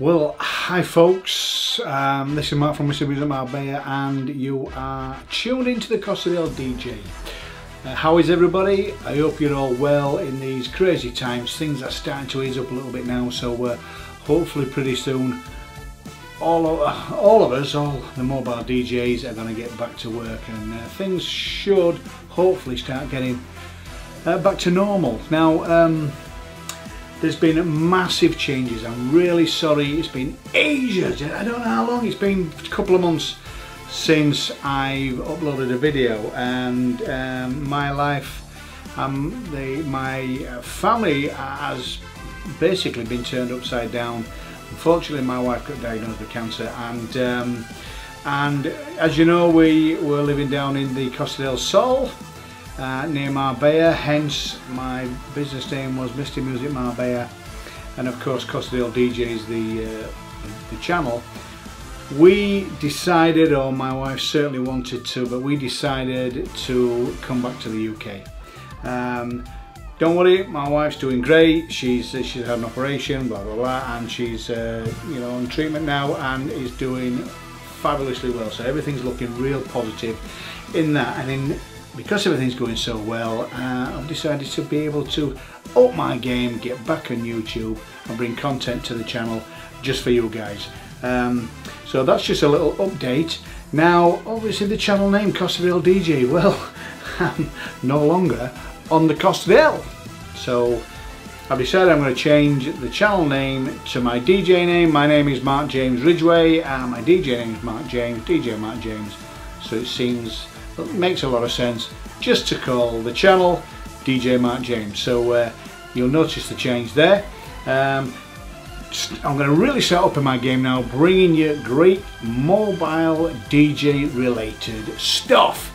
Well, hi folks, um, this is Mark from Mr. Music Marbella and you are tuned into the Costa del DJ. Uh, how is everybody? I hope you're all well in these crazy times. Things are starting to ease up a little bit now, so uh, hopefully pretty soon all of, all of us, all the mobile DJs are going to get back to work and uh, things should hopefully start getting uh, back to normal. Now, um, there's been massive changes. I'm really sorry. It's been ages. I don't know how long. It's been a couple of months since I've uploaded a video and um, my life, um, the, my uh, family has basically been turned upside down. Unfortunately, my wife got diagnosed with cancer and um, and as you know, we were living down in the Costa del Sol uh, near Marbella, hence my business name was Mr Music Marbella and of course Costa del DJs the, uh, the channel. We decided, or my wife certainly wanted to, but we decided to come back to the UK. Um, don't worry, my wife's doing great. She's uh, she's had an operation, blah blah blah, and she's uh, you know on treatment now and is doing fabulously well. So everything's looking real positive in that, and in because everything's going so well, uh, I've decided to be able to up my game, get back on YouTube and bring content to the channel just for you guys. Um, so that's just a little update. Now, obviously the channel name, Costa del DJ, well, I'm no longer on the Costa del. So I've decided I'm going to change the channel name to my DJ name. My name is Mark James Ridgway and my DJ name is Mark James, DJ Mark James. So it seems it makes a lot of sense just to call the channel DJ Mark James. So uh, you'll notice the change there. Um, I'm going to really set up in my game now, bringing you great mobile DJ related stuff.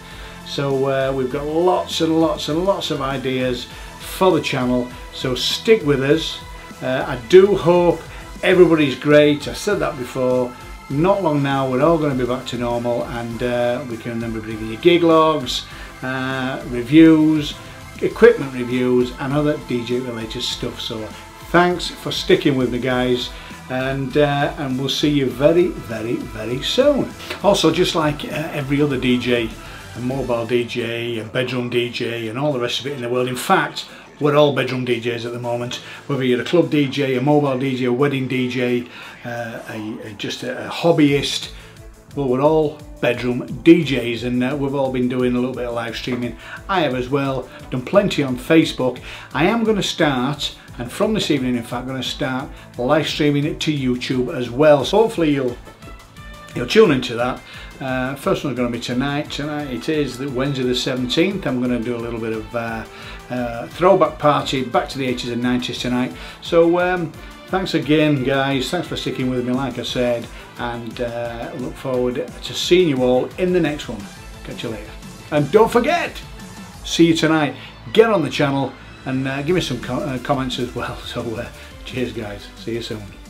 So uh, we've got lots and lots and lots of ideas for the channel. So stick with us. Uh, I do hope everybody's great. I said that before not long now we're all going to be back to normal and uh, we can then be bringing you gig logs, uh, reviews, equipment reviews and other DJ related stuff. So thanks for sticking with me guys and uh, and we'll see you very very very soon. Also just like uh, every other DJ a mobile DJ a bedroom DJ and all the rest of it in the world. In fact we're all bedroom DJs at the moment, whether you're a club DJ, a mobile DJ, a wedding DJ, uh, a, a, just a, a, hobbyist, well we're all bedroom DJs and uh, we've all been doing a little bit of live streaming. I have as well, done plenty on Facebook. I am going to start, and from this evening in fact, going to start live streaming it to YouTube as well. So hopefully you'll, you'll tune into that. Uh, first one's going to be tonight. Tonight it is the Wednesday the 17th. I'm going to do a little bit of uh, uh, throwback party back to the 80s and 90s tonight. So um, thanks again guys, thanks for sticking with me like I said and uh, look forward to seeing you all in the next one. Catch you later. And don't forget, see you tonight. Get on the channel and uh, give me some co uh, comments as well. So cheers guys, see you soon.